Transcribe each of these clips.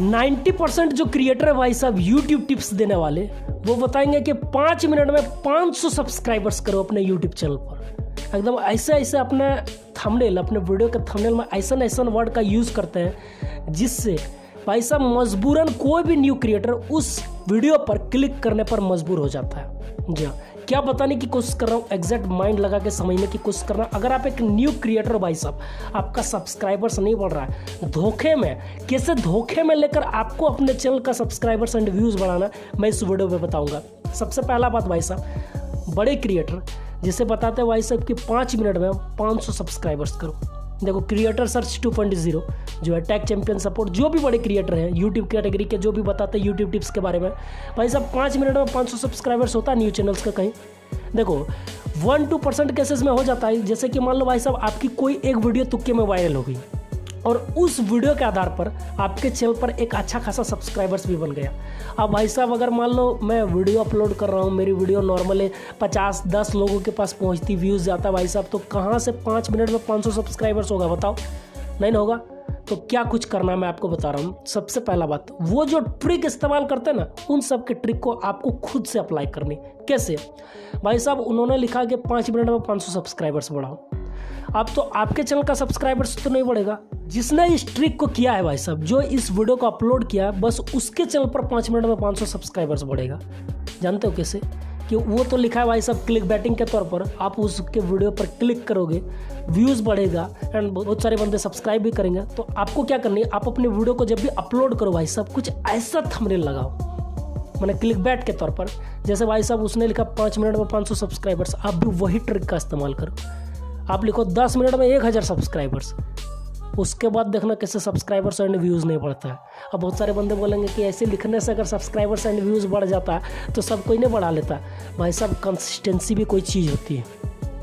90 percent जो creator है भाई साहब यूट्यूब टिप्स देने वाले, वो बताएँगे कि पाँच मिनट में 500 सब्सक्राइबर्स करो अपने यूट्यूब चैनल पर। एकदम ऐसे ऐसे अपने थंबनेल अपने वीडियो के थंबनेल में ऐसा ऐसा वर्ड का यूज़ करते हैं, जिससे भाई साहब मजबूरन कोई भी न्यू क्रिएटर उस वीडियो पर क्लिक करने पर मजबूर हो जाता है। जी हाँ क्या बताने की कोशिश कर रहा हूँ एग्जैक्ट माइंड लगा के समझने की कोशिश कर रहा हूँ अगर आप एक न्यू क्रिएटर भाई साहब, आपका सब्सक्राइबर्स नहीं बढ़ रहा है, धोखे में, कैसे धोखे में लेकर आपको अपने चैनल का सब्सक्राइबर्स एंड व्यूज़ बढ़ाना मैं इस वीडियो में बताऊँगा। सबसे पहला बात भाई साहब, बड़े क्रिएटर जिसे बताते हैं भाई साहब कि पाँच मिनट में पाँच सौ सब्सक्राइबर्स करो। देखो creator search two point zero जो है टैग चैंपियन सपोर्ट जो भी बड़े क्रिएटर हैं यूट्यूब कैटेगरी के जो भी बताते हैं यूट्यूब टिप्स के बारे में। भाई साहब, पाँच मिनट में पाँच सौ सब्सक्राइबर्स होता है न्यूज़ चैनल्स का कहीं। देखो वन टू परसेंट केसेस में हो जाता है। जैसे कि मान लो भाई साहब, आपकी कोई एक वीडियो तुक्के में वायरल हो गई। और उस वीडियो के आधार पर आपके चैनल पर एक अच्छा खासा सब्सक्राइबर्स भी बन गया। अब भाई साहब, अगर मान लो मैं वीडियो अपलोड कर रहा हूँ, मेरी वीडियो नॉर्मली पचास दस लोगों के पास पहुँचती व्यूज़ जाता भाई साहब तो कहाँ से पाँच मिनट में पाँच सौ सब्सक्राइबर्स होगा बताओ? नहीं होगा? तो क्या कुछ करना मैं आपको बता रहा हूँ। सबसे पहला बात, वो जो ट्रिक इस्तेमाल करते हैं ना, उन सब के ट्रिक को आपको खुद से अप्लाई करनी। कैसे? भाई साहब, उन्होंने लिखा कि पाँच मिनट में पाँच सौ सब्सक्राइबर्स बढ़ाओ। अब तो आपके चैनल का सब्सक्राइबर्स तो नहीं बढ़ेगा। जिसने इस ट्रिक को किया है भाई साहब, जो इस वीडियो को अपलोड किया है बस उसके चैनल पर पाँच मिनट में पाँच सौ सब्सक्राइबर्स बढ़ेगा। जानते हो कैसे? कि वो तो लिखा है भाई साहब क्लिक बैटिंग के तौर पर। आप उसके वीडियो पर क्लिक करोगे व्यूज़ बढ़ेगा एंड बहुत सारे बंदे सब्सक्राइब भी करेंगे। तो आपको क्या करनी है? आप अपने वीडियो को जब भी अपलोड करो भाई साहब, कुछ ऐसा थंबनेल लगाओ। मैंने क्लिक बैट के तौर पर। जैसे भाई साहब, उसने लिखा पाँच मिनट में पाँच सौ सब्सक्राइबर्स आप भी वही ट्रिक का इस्तेमाल करो। आप लिखो दस मिनट में एक हज़ार सब्सक्राइबर्स उसके बाद देखना कैसे सब्सक्राइबर्स एंड व्यूज़ नहीं बढ़ता है। अब बहुत सारे बंदे बोलेंगे कि ऐसे लिखने से अगर सब्सक्राइबर्स एंड व्यूज़ बढ़ जाता है तो सब कोई नहीं बढ़ा लेता। भाई साहब कंसिस्टेंसी भी कोई चीज़ होती है।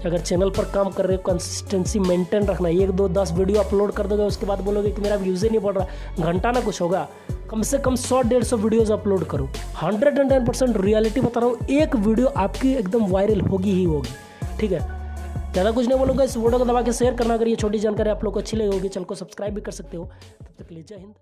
अगर चैनल पर काम कर रहे हो कंसिस्टेंसी मेंटेन रखना। एक, दो, दस वीडियो अपलोड कर दोगे, उसके बाद बोलोगे कि मेरा व्यूज़ ही नहीं बढ़ रहा। घंटा ना कुछ होगा। कम से कम सौ, डेढ़ सौ वीडियोज़ अपलोड करो। Hundred and ten percent reality बता रहा हूँ, एक वीडियो आपकी एकदम वायरल होगी ही होगी। ठीक है? ज़्यादा कुछ नहीं बोलूँगा, इस वीडियो को दबा के शेयर करना, अगर ये छोटी जानकारी आप लोग को अच्छी लगी होगी, चैनल को सब्सक्राइब भी कर सकते हो। तब तक लीजिए हिंद।